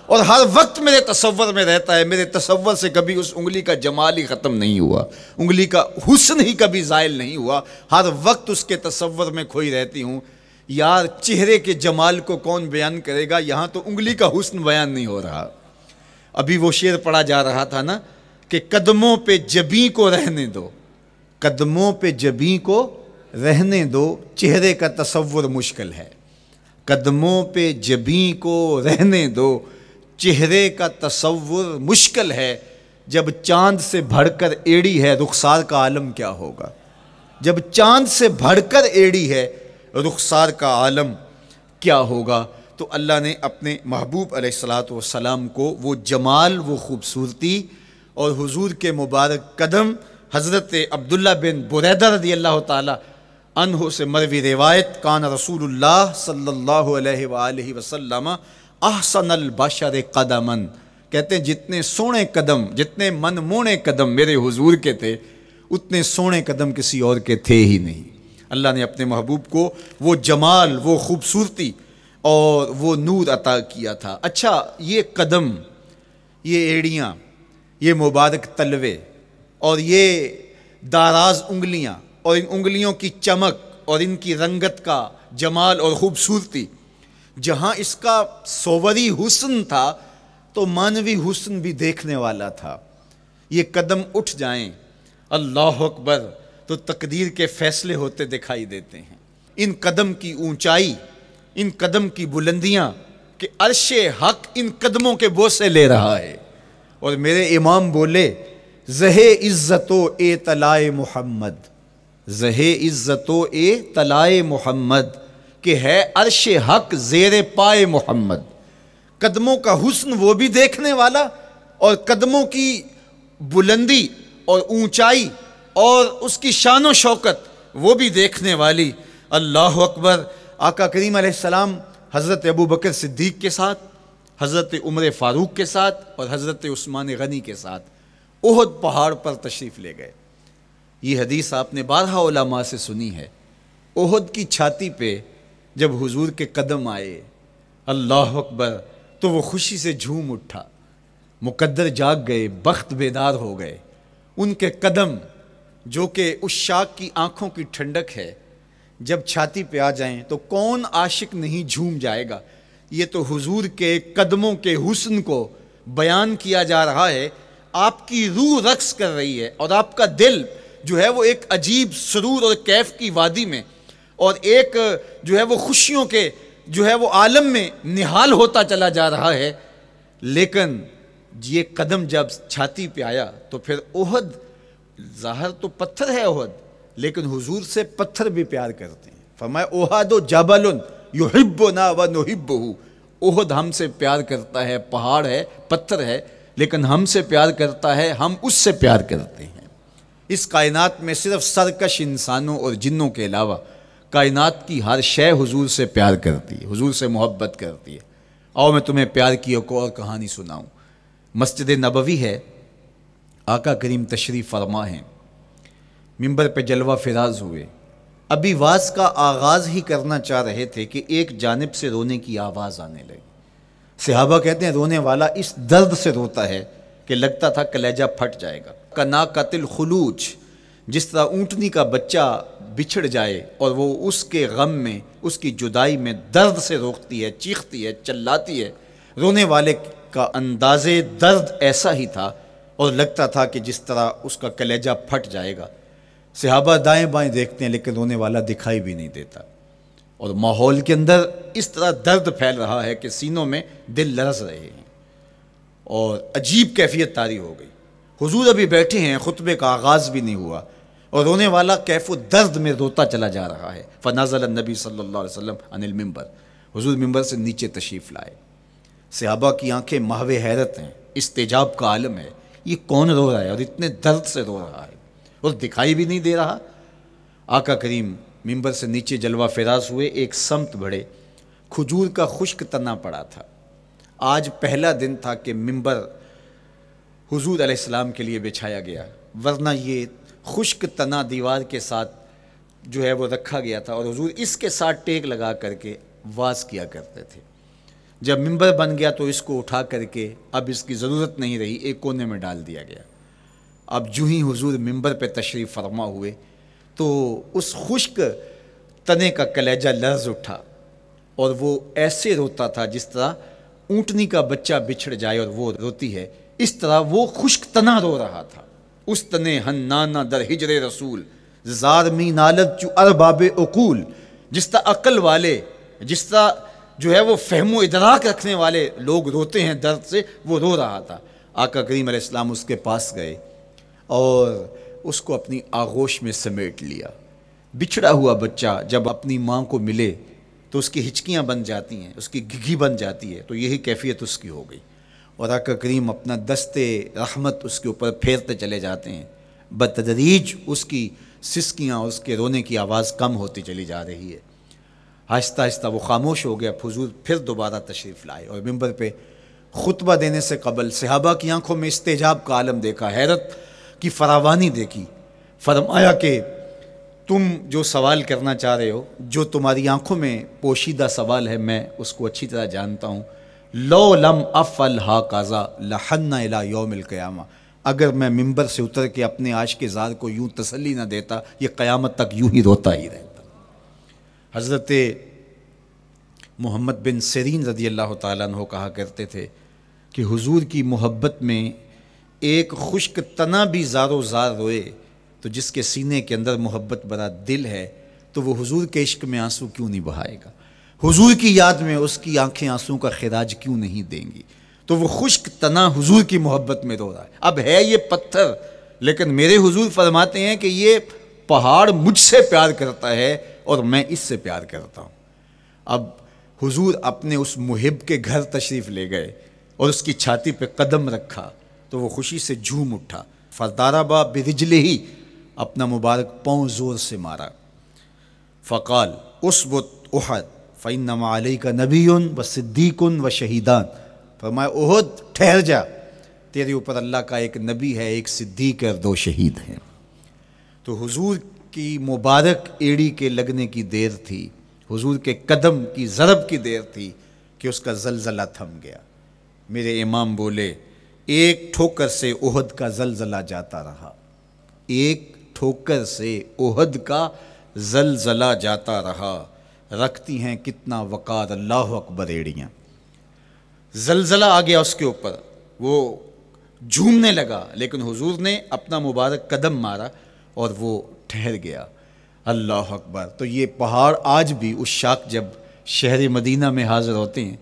और हर वक्त मेरे तस्वर में रहता है। मेरे तस्वर से कभी उस उंगली का जमाल ही ख़त्म नहीं हुआ। उंगली का हुसन ही कभी ज़ायल नहीं हुआ। हर वक्त उसके तस्वर में खोई रहती हूँ। यार, चेहरे के जमाल को कौन बयान करेगा? यहाँ तो उंगली का हुसन बयान नहीं हो रहा। अभी वो शेर पढ़ा जा रहा था ना, कि कदमों पे जबी को रहने दो। कदमों पे जबी को रहने दो, चेहरे का तस्वुर मुश्किल है। कदमों पे जबी को रहने दो, चेहरे का तस्वुर मुश्किल है। जब चाँद से भड़कर एड़ी है, रुखसार का आलम क्या होगा? जब चाँद से भड़कर एड़ी है रुखसार का आलम क्या होगा? तो अल्लाह ने अपने महबूब सलाम को वो जमाल, वो ख़ूबसूरती और हुजूर के मुबारक कदम हज़रत अब्दुल्ला बिन बुरैदा रदी अल्लाह तहो से मरवी रिवायत, कान रसूलुल्लाह सल्लल्लाहु अलैहि वसल्लम अहसन बशर कदमन। कहते हैं, जितने सोने कदम, जितने मन मोने कदम मेरे हुजूर के थे, उतने सोने कदम किसी और के थे ही नहीं। अल्लाह ने अपने महबूब को वो जमाल, वो खूबसूरती और वो नूर अता किया था। अच्छा ये कदम, ये एड़ियाँ, ये मुबारक तलवे और ये दाराज उंगलियाँ और इन उंगलियों की चमक और इनकी रंगत का जमाल और ख़ूबसूरती, जहाँ इसका सोवरी हुसन था तो मानवी हुसन भी देखने वाला था। ये कदम उठ जाएँ। अल्लाह अकबर। तो तकदीर के फैसले होते दिखाई देते हैं। इन कदम की ऊंचाई, इन कदम की बुलंदियाँ कि अरश हक इन कदमों के बोसे ले रहा है। और मेरे इमाम बोले, जहे इज़्ज़त ए तलाए मोहम्मद। जहे इज़्ज़तो ए तलाए मोहम्मद कि है अरश हक जेर पाए मोहम्मद। कदमों का हुस्न वो भी देखने वाला और कदमों की बुलंदी और ऊंचाई और उसकी शान शौकत वो भी देखने वाली। अल्लाह अकबर, आका करीम सलाम, हज़रत अबू बकर सिद्दीक के साथ, हज़रत उमर फ़ारूक के साथ और हज़रत उस्मान गनी के साथ ओहद पहाड़ पर तशरीफ़ ले गए। ये हदीस आपने बारहा बारह से सुनी है। ओहद की छाती पे जब हुजूर के कदम आए, अल्लाह अकबर तो वो खुशी से झूम उठा। मुकद्दर जाग गए, बख्त बेदार हो गए। उनके कदम जो कि उस शाख की आँखों की ठंडक है, जब छाती पे आ जाएँ तो कौन आशिक नहीं झूम जाएगा? ये तो हुजूर के कदमों के हुस्न को बयान किया जा रहा है। आपकी रूह रक्स कर रही है और आपका दिल जो है वो एक अजीब सरूर और कैफ की वादी में और एक जो है वो खुशियों के जो है वो आलम में निहाल होता चला जा रहा है। लेकिन ये कदम जब छाती पे आया तो फिर ओहद ज़ाहर तो पत्थर है ओहद, लेकिन हुजूर से पत्थर भी प्यार करते हैं। फरमाए ओहदो जबल युहिब्बो ना व नुहिब्बहू। ओहद हमसे प्यार करता है, पहाड़ है, पत्थर है, लेकिन हमसे प्यार करता है, हम उससे प्यार करते हैं। इस कायनात में सिर्फ़ सरकश इंसानों और जिन्नों के अलावा कायनात की हर शय हुजूर से प्यार करती है, हुजूर से मोहब्बत करती है। आओ मैं तुम्हें प्यार की एक और कहानी सुनाऊं। मस्जिद नबवी है आका करीम तशरीफ़ फरमा है। मिंबर पे जलवा फिराज हुए। अभी वाज का आगाज़ ही करना चाह रहे थे कि एक जानब से रोने की आवाज़ आने लगी। सिहाबा कहते हैं, रोने वाला इस दर्द से रोता है कि लगता था कलेजा फट जाएगा। का ना कतिल खलूज, जिस तरह ऊँटनी का बच्चा बिछड़ जाए और वो उसके गम में, उसकी जुदाई में दर्द से रोकती है, चीखती है, चिल्लाती है, रोने वाले का अंदाजे दर्द ऐसा ही था और लगता था कि जिस तरह उसका कलेजा फट जाएगा। सिहाबा दाएँ बाएँ देखते हैं, लेकिन रोने वाला दिखाई भी नहीं देता। और माहौल के अंदर इस तरह दर्द फैल रहा है कि सीनों में दिल लरस रहे हैं और अजीब कैफियत तारी हो गई। हुजूर अभी बैठे हैं, खुतबे का आगाज़ भी नहीं हुआ और रोने वाला कैफ दर्द में रोता चला जा रहा है। फ़नाजल नबी सल्लल्लाहु अलैहि वसल्लम अनिल मिंबर। हुजूर मिंबर से नीचे तशरीफ़ लाए। सहाबा की आँखें माहवे हैरत हैं इस तेजाब का आलम है। ये कौन रो रहा है? और इतने दर्द से रो रहा है। और दिखाई भी नहीं दे रहा। आका करीम मिंबर से नीचे जलवा फिराज हुए, एक समत बढ़े खजूर का खुश्क तना पड़ा था। आज पहला दिन था कि मिंबर हुजूर अलैहिस्सलाम के लिए बिछाया गया। वरना ये खुश्क तना दीवार के साथ जो है वो रखा गया था और हुजूर इसके साथ टेक लगा करके वास किया करते थे। जब मिंबर बन गया तो इसको उठा करके अब इसकी ज़रूरत नहीं रही, एक कोने में डाल दिया गया। अब जूँ ही हुजूर मिंबर पे तशरीफ़ फरमा हुए तो उस खुश्क तने का कलेजा लर्ज उठा और वो ऐसे रोता था जिस तरह ऊँटनी का बच्चा बिछड़ जाए और वो रोती है, इस तरह वो खुश्क तना रो रहा था। उस तने हन्नाना दर हिजर रसूल, जार मी नालत चु अरबाब अकूल जिस तरह अक्ल वाले, जिस तरह जो है वो फहमो इदराक रखने वाले लोग रोते हैं, दर्द से वो रो रहा था। आका करीम इस्लाम उसके पास गए और उसको अपनी आगोश में समेट लिया। बिछड़ा हुआ बच्चा जब अपनी माँ को मिले तो उसकी हिचकियाँ बन जाती हैं, उसकी घिघी बन जाती है तो यही कैफियत उसकी हो गई। और आका करीम अपना दस्ते, रहमत उसके ऊपर फेरते चले जाते हैं। बतदरीज उसकी सिसकियाँ, उसके रोने की आवाज़ कम होती चली जा रही है। आहिस्ता आहिस्ता वो खामोश हो गया फजूल फिर दोबारा तशरीफ़ लाए और मंबर पे खुतबा देने से कबल सहाबा की आँखों में इस्तेजाब का आलम देखा हैरत की फरावानी देखी फरमाया कि तुम जो सवाल करना चाह रहे हो जो तुम्हारी आँखों में पोशीदा सवाल है मैं उसको अच्छी तरह जानता हूँ लो लम अफ़ल हा काजा लहन्ना इला योमिल क़यामा अगर मैं मिंबर से उतर के अपने आश के जार को यूँ तसली ना देता ये क़यामत तक यूँ ही रोता ही रहता हज़रत मोहम्मद बिन सरीन रदी अल्लाह तु कहा करते थे कि हुजूर की मोहब्बत में एक खुश्क तना भी ज़ारो ज़ार रोए तो जिसके सीने के अंदर मोहब्बत बड़ा दिल है तो वो हुजूर के इश्क में आँसू क्यों नहीं बहाएगा? हुजूर की याद में उसकी आँखें आँसू का खराज क्यों नहीं देंगी? तो वो खुश्क तना हुजूर की मोहब्बत में रो रहा है। अब है ये पत्थर, लेकिन मेरे हुजूर फरमाते हैं कि ये पहाड़ मुझसे प्यार करता है और मैं इससे प्यार करता हूँ। अब हुजूर अपने उस मुहिब के घर तशरीफ़ ले गए और उसकी छाती पे कदम रखा तो वो खुशी से झूम उठा। फरदाराबा बिजले ही अपना मुबारक पाँव ज़ोर से मारा। फ़काल, उस बुत उहद फ़ैन नमाली का नबीन व सिद्दीकुन व शहीदान। फरमाया ओहद ठहर जा। तेरे ऊपर अल्लाह का एक नबी है, एक सिद्दीक और दो शहीद हैं। तो हुजूर की मुबारक एड़ी के लगने की देर थी। हुजूर के कदम की, ज़रब की देर थी कि उसका जलजला थम गया। मेरे इमाम बोले, एक ठोकर से ओहद का जलजला जाता रहा। एक ठोकर से ओहद का जलजला जाता रहा। रखती हैं कितना वक़ार, अल्लाह अकबर एड़ियाँ। जलजला आ गया उसके ऊपर। वो झूमने लगा, लेकिन हुजूर ने अपना मुबारक कदम मारा। और वो ठहर गया। अल्लाह अकबर। तो ये पहाड़ आज भी उस शाख जब शहर मदीना में हाज़िर होते हैं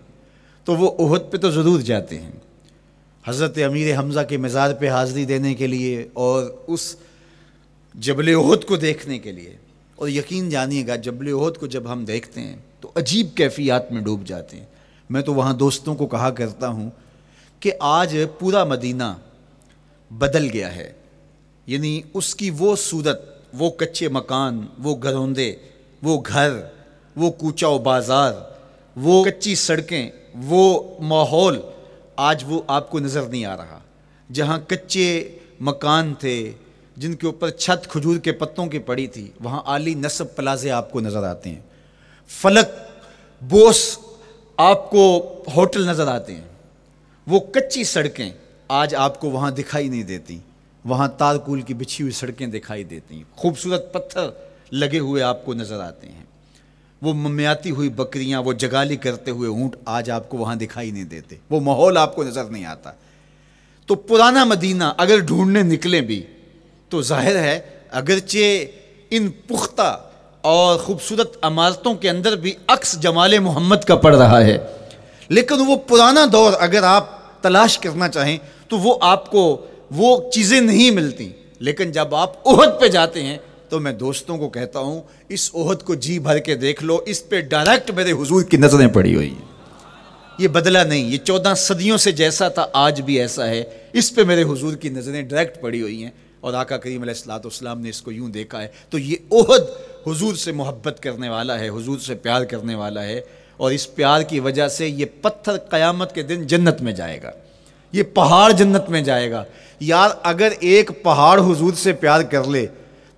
तो वो उहद पे तो ज़रूर जाते हैं। हज़रत अमीर हमज़ा के मज़ार पे हाज़िरी देने के लिए और उस जबल उहद को देखने के लिए। और यकीन जानिएगा, जबल उहद को जब हम देखते हैं तो अजीब कैफियत में डूब जाते हैं। मैं तो वहाँ दोस्तों को कहा करता हूँ कि आज पूरा मदीना बदल गया है। यानी उसकी वो सूरत, वो कच्चे मकान, वो घरौंदे वो घर, वो कूचा व बाज़ार, वो कच्ची सड़कें, वो माहौल आज वो आपको नज़र नहीं आ रहा। जहाँ कच्चे मकान थे, जिनके ऊपर छत खजूर के पत्तों की पड़ी थी, वहाँ आली नसब प्लाजे आपको नज़र आते हैं। फलक, बोस आपको होटल नज़र आते हैं। वो कच्ची सड़कें आज आपको वहाँ दिखाई नहीं देती। वहाँ तारकूल की बिछी हुई सड़कें दिखाई देती हैं। खूबसूरत पत्थर लगे हुए आपको नज़र आते हैं। वो मम्याती हुई बकरियाँ, वो जगाली करते हुए ऊँट आज आपको वहाँ दिखाई नहीं देते। वो माहौल आपको नज़र नहीं आता। तो पुराना मदीना अगर ढूँढने निकले भी तो ज़ाहिर है, अगरचे इन पुख्ता और ख़ूबसूरत अमारतों के अंदर भी अक्स जमाल मोहम्मद का पड़ रहा है। लेकिन वो पुराना दौर अगर आप तलाश करना चाहें तो वो आपको वो चीज़ें नहीं मिलती। लेकिन जब आप ओहद पे जाते हैं तो मैं दोस्तों को कहता हूँ, इस ओहद को जी भर के देख लो, इस पे डायरेक्ट मेरे हुजूर की नज़रें पड़ी हुई हैं। ये बदला नहीं, ये चौदह सदियों से जैसा था, आज भी ऐसा है। इस पे मेरे हुजूर की नज़रें डायरेक्ट पड़ी हुई हैं। और आका करीम सलाम ने इसको यूँ देखा है। तो ये ओहद हुजूर से मोहब्बत करने वाला है, हुजूर से प्यार करने वाला है। और इस प्यार की वजह से ये पत्थर क़यामत के दिन जन्नत में जाएगा। ये पहाड़ जन्नत में जाएगा। यार, अगर एक पहाड़ हुजूर से प्यार कर ले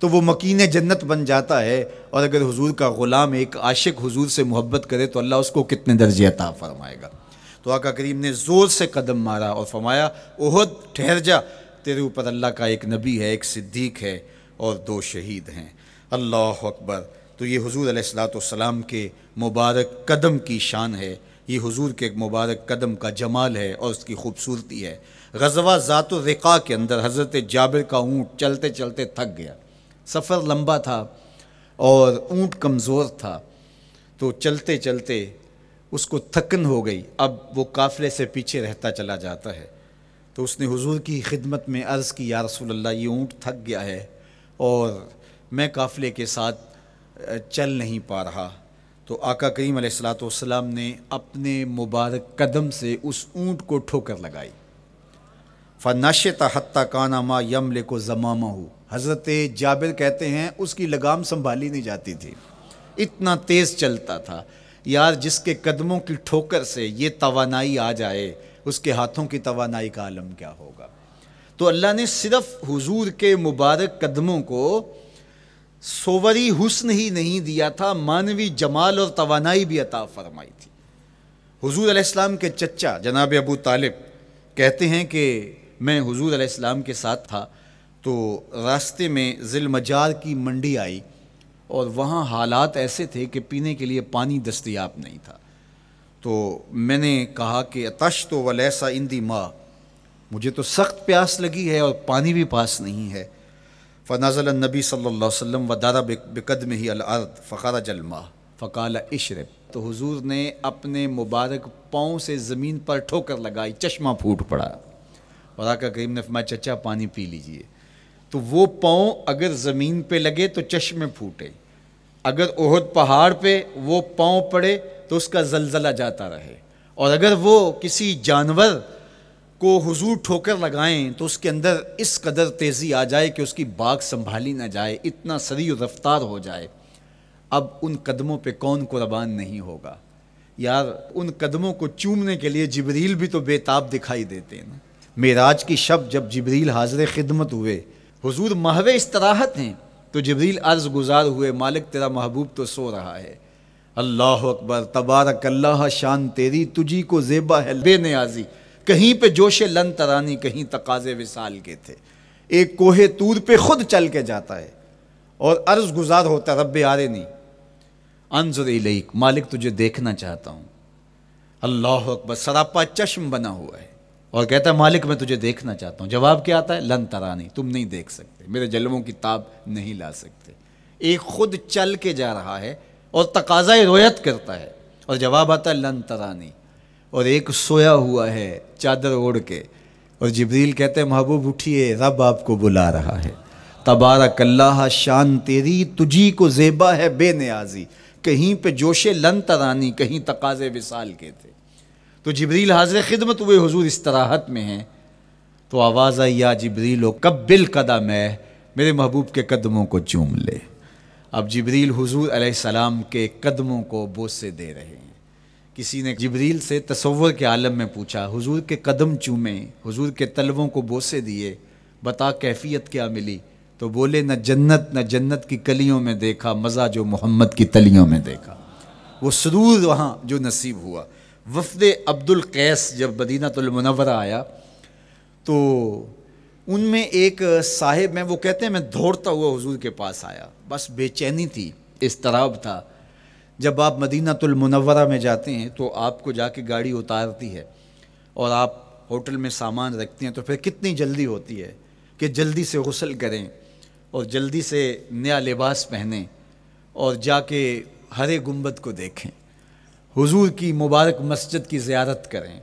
तो वो मकीन जन्नत बन जाता है। और अगर हुजूर का ग़ुलाम एक आशिक हुजूर से मोहब्बत करे तो अल्लाह उसको कितने दर्जे अता फरमाएगा। तो आका करीम ने ज़ोर से कदम मारा और फरमाया, ओहद, ठहर जा। तेरे ऊपर अल्लाह का एक नबी है, एक सिद्दीक है और दो शहीद हैं। अल्लाह अकबर। तो ये हजूर सलाम के मुबारक कदम की शान है। ये हुजूर के एक मुबारक कदम का जमाल है और उसकी खूबसूरती है। गजवा ज़ात रिका के अंदर हज़रत जाबिर का ऊँट चलते चलते थक गया। सफ़र लंबा था और ऊँट कमज़ोर था। तो चलते चलते उसको थकन हो गई। अब वो काफ़िले से पीछे रहता चला जाता है। तो उसने हुजूर की खिदमत में अर्ज़ की, या रसूल अल्लाह ये ऊँट थक गया है और मैं काफ़िले के साथ चल नहीं पा रहा। तो आका करीम सलाम ने अपने मुबारक कदम से उस ऊँट को ठोकर लगाई। फ़नाशता हत्ता काना मा यम को जमामा हो हज़रत जाबिर कहते हैं, उसकी लगाम संभाली नहीं जाती थी। इतना तेज़ चलता था। यार, जिसके कदमों की ठोकर से ये तवानाई आ जाए, उसके हाथों की तवानाई का आलम क्या होगा? तो अल्लाह ने सिर्फ़ हुजूर के मुबारक कदमों को सोवरी हुस्न ही नहीं दिया था, मानवी जमाल और तवानाई भी अता फरमाई थी। हुजूर अलैहिस्सलाम के चच्चा जनाब अबू तालिब कहते हैं कि मैं हुजूर अलैहिस्सलाम के साथ था तो रास्ते में ज़िल मजार की मंडी आई और वहाँ हालात ऐसे थे कि पीने के लिए पानी दस्तियाब नहीं था। तो मैंने कहा कि अतश तो वलैसा इंदी माँ, मुझे तो सख्त प्यास लगी है और पानी भी पास नहीं है। फ़नाज़ल नबी अलैहि वसल्लम व दारा बेकद में ही अलअर्द फ़ारा जलमा फ़काल इशरब तो हुजूर ने अपने मुबारक पाँव से ज़मीन पर ठोकर लगाई चश्मा फूट पड़ा और आका करीम ने फरमाया चचा पानी पी लीजिए तो वो पाँव अगर ज़मीन पे लगे तो चश्मे फूटे अगर ओहद पहाड़ पे वो पाँव पड़े तो उसका जलजला जाता रहे और अगर वो किसी जानवर को हुजूर ठोकर लगाएँ तो उसके अंदर इस कदर तेज़ी आ जाए कि उसकी बाग संभाली ना जाए, इतना सरी रफ्तार हो जाए। अब उन कदमों पे कौन कुर्बान नहीं होगा? यार, उन कदमों को चूमने के लिए जबरील भी तो बेताब दिखाई देते हैं ना। मेराज की शब जब जबरील हाजिर खिदमत हुए, हुजूर महव istirahat हैं तो जबरील अर्ज़ गुजार हुए, मालिक तेरा महबूब तो सो रहा है। अल्लाह अकबर तबारक अल्लाह शान तेरी, तुझी को जेबा है, बेनियाजी। कहीं पे जोश लन तरानी, कहीं तकाजे विसाल के थे। एक कोहे तूर पे खुद चल के जाता है और अर्ज़ गुजार होता रब आरे नहीं। अनजुर मालिक तुझे देखना चाहता हूँ। अल्लाह अकबर, सरापा चश्म बना हुआ है। और कहता है, मालिक, मैं तुझे देखना चाहता हूँ। जवाब क्या आता है? लन तरानी, तुम नहीं देख सकते। मेरे जलवों की ताब नहीं ला सकते। एक खुद चल के जा रहा है और तकाजा रोयत करता है। और जवाब आता है, लन तरानी और एक सोया हुआ है चादर ओढ़ के। और जबरील कहते हैं, महबूब, उठिए, रब आपको बुला रहा है। तबारक अल्लाह शान तेरी, तुझी को जेबा है बेनियाजी। कहीं पे जोशे लन तरानी, कहीं तकाजे विसाल के थे। तो जबरील हाजिर खिदमत हुए, हुजूर इस तराहत में हैं। तो आवाज़ आई, या जबरील कब बिल कदम है मेरे महबूब के कदमों को चूम ले। अब जबरील हुजूर अलैहिस्सलाम के कदमों को बोसे दे रहे हैं। किसी ने जबरील से तस्वर के आलम में पूछा, हुजूर के कदम चूमे, हुजूर के तलवों को बोसे दिए, बता कैफियत क्या मिली? तो बोले, न जन्नत न जन्नत की कलियों में देखा, मज़ा जो मोहम्मद की तलियों में देखा। वो सरूर वहाँ जो नसीब हुआ। वफद अब्दुल कैस जब मदीनातुलमनवरा आया तो उनमें एक साहिब, में वो कहते हैं, मैं दौड़ता हुआ हुजूर के पास आया। बस बेचैनी थी इस तरह था। जब आप मदीनातुलमनवरा में जाते हैं तो आपको जाके गाड़ी उतारती है और आप होटल में सामान रखते हैं तो फिर कितनी जल्दी होती है कि जल्दी से गसल करें और जल्दी से नया लिबास पहनें और जाके हरे गुंबद को देखें। हुजूर की मुबारक मस्जिद की ज़्यारत करें।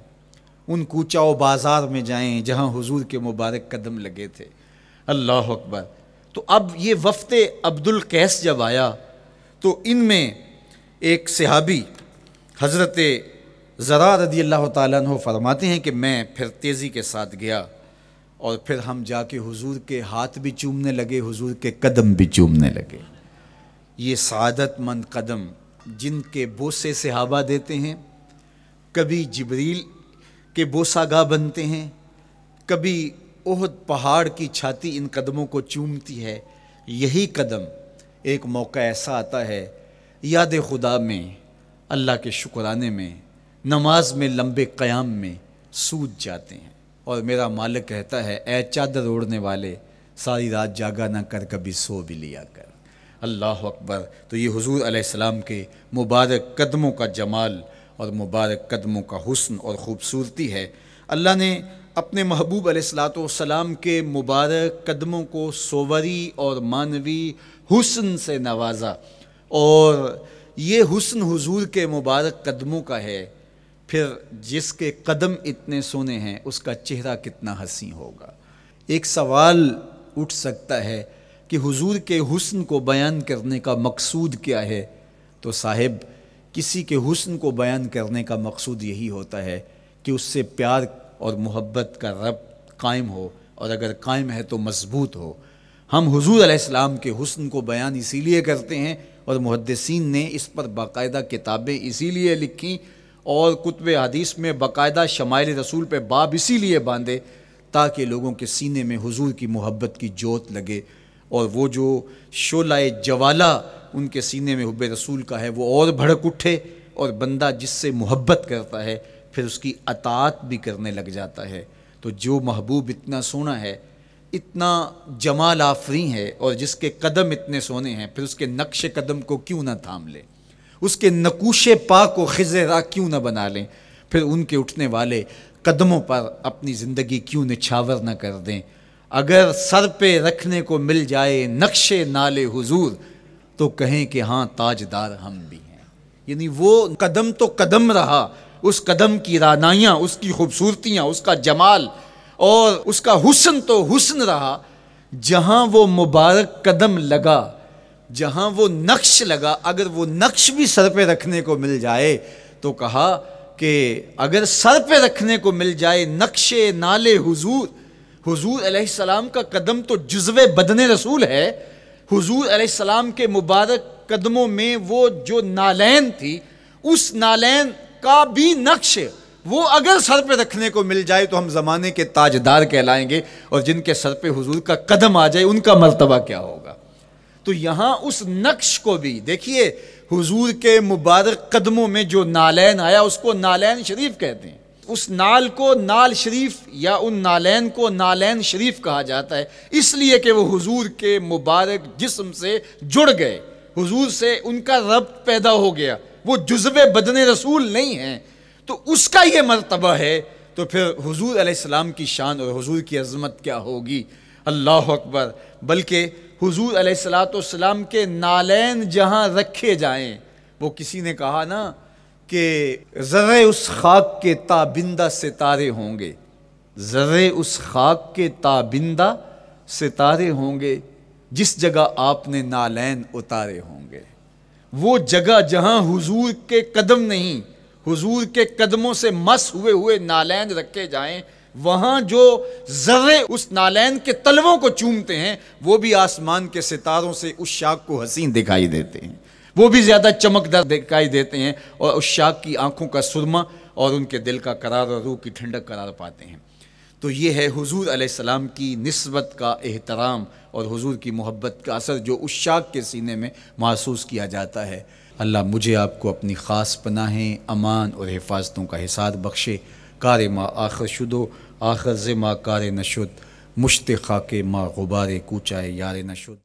उन कूचाओ बाज़ार में जाएँ, जहाँ हुजूर के मुबारक कदम लगे थे। अल्लाह अकबर। तो अब ये वफ़द अब्दुल कैस जब आया तो इनमें एक सहाबी हज़रत ज़रा रदी अल्लाह तु फरमाते हैं कि मैं फिर तेज़ी के साथ गया और फिर हम जाके हुजूर के हाथ भी चूमने लगे, हुजूर के कदम भी चूमने लगे। ये सादतमंद कदम जिनके बोसे सहाबा देते हैं, कभी जबरील के बोसागा बनते हैं, कभी ओहद पहाड़ की छाती इन कदमों को चूमती है, यही कदम एक मौका ऐसा आता है याद खुदा में, अल्लाह के शुक्राने में, नमाज़ में लंबे क़याम में सूझ जाते हैं। और मेरा मालिक कहता है ए चादर ओढ़ने वाले, सारी रात जागा ना कर, कभी सो भी लिया कर। अल्लाह अकबर। तो ये हुजूर अलैहिस्सलाम के मुबारक कदमों का जमाल और मुबारक कदमों का हुस्न और ख़ूबसूरती है। अल्लाह ने अपने महबूब सलाम के मुबारक कदमों को सोवरी और मानवी हुस्न से नवाजा। और ये हुस्न हुजूर के मुबारक कदमों का है। फिर जिसके कदम इतने सोने हैं, उसका चेहरा कितना हसी होगा। एक सवाल उठ सकता है कि हुजूर के हुस्न को बयान करने का मकसूद क्या है? तो साहिब, किसी के हुस्न को बयान करने का मकसूद यही होता है कि उससे प्यार और मोहब्बत का रब कायम हो, और अगर कायम है तो मज़बूत हो। हम हुजूर अलैहिस्सलाम के हुस्न को बयान इसीलिए करते हैं और मुहदसिन ने इस पर बाकायदा किताबें इसीलिए लिखी और कुतब हदीस में बाकायदा शमाइल रसूल पे बाब इसीलिए बांधे ताकि लोगों के सीने में हुजूर की मोहब्बत की जोत लगे। और वो जो शोलाए जवाला उनके सीने में हुब रसूल का है, वो और भड़क उठे और बंदा जिससे मोहब्बत करता है, फिर उसकी अतात भी करने लग जाता है। तो जो महबूब इतना सोना है इतना जमाल आफरी है और जिसके कदम इतने सोने हैं, फिर उसके नक्श कदम को क्यों ना थाम लें? उसके नकूशे पा को खिजरा क्यों न बना लें? फिर उनके उठने वाले कदमों पर अपनी ज़िंदगी क्यों निछावर न कर दें? अगर सर पे रखने को मिल जाए नक्शे नाले हुजूर तो कहें कि हाँ ताजदार हम भी हैं। यानी वो कदम तो कदम रहा, उस कदम की रानाइयाँ, उसकी खूबसूरतियाँ, उसका जमाल और उसका हुस्न तो हुस्न रहा, जहाँ वो मुबारक कदम लगा, जहाँ वो नक्श लगा, अगर वो नक्श भी सर पे रखने को मिल जाए तो कहा कि अगर सर पे रखने को मिल जाए नक्श नाले हुजूर हुजूर अलैहिस्सलाम का कदम तो जज्व बदन रसूल है, हुजूर अलैहिस्सलाम के मुबारक कदमों में वो जो नालैन थी, उस नालैन का भी नक्श वो अगर सर पे रखने को मिल जाए तो हम ज़माने के ताजदार कहलाएँगे और जिनके सर पे हुजूर का कदम आ जाए, उनका मर्तबा क्या होगा? तो यहाँ उस नक्श को भी देखिए, हुजूर के मुबारक कदमों में जो नालैन आया, उसको नालैन शरीफ कहते हैं। उस नाल को नाल शरीफ या उन नालैन को नालैन शरीफ कहा जाता है, इसलिए कि वो हुजूर के मुबारक जिस्म से जुड़ गए। हुजूर से उनका रब पैदा हो गया। वो जुज्व बदन रसूल नहीं है। तो उसका ये मरतबा है तो फिर हुजूर अलैहिस्सलाम की शान और हुजूर की अजमत क्या होगी? अल्लाह अकबर। बल्कि हुजूर अलैहिस्सलाम के नालैन जहाँ रखे जाएँ, वो किसी ने कहा ना कि ज़र उस खाक के ताबिंदा सितारे होंगे। ज़र उस खाक के ताबिंदा सितारे होंगे, जिस जगह आपने नालैन उतारे होंगे। वो जगह जहाँ हुजूर के कदम नहीं हुजूर के कदमों से मस हुए हुए नालैन रखे जाएँ, वहाँ जो जर्रे उस नालैन के तलवों को चूमते हैं, वो भी आसमान के सितारों से उस शाख को हसीन दिखाई देते हैं। वो भी ज़्यादा चमकदार दिखाई देते हैं और उस शाख की आँखों का सुरमा और उनके दिल का करार और रूह की ठंडक करार पाते हैं। तो ये है हुजूर अलैहिस्सलाम की नस्बत का एहतराम और हुजूर की मोहब्बत का असर जो उस शाख के सीने में महसूस किया जाता है। अल्लाह मुझे आपको अपनी ख़ास पनाहें, अमान और हिफाजतों का हिसाब बख्शे। कार माँ आखर शुदो, आखर ज़ माँ कार नशुद मुश्त खाके माँ गुबारे कूचाए यार नशुद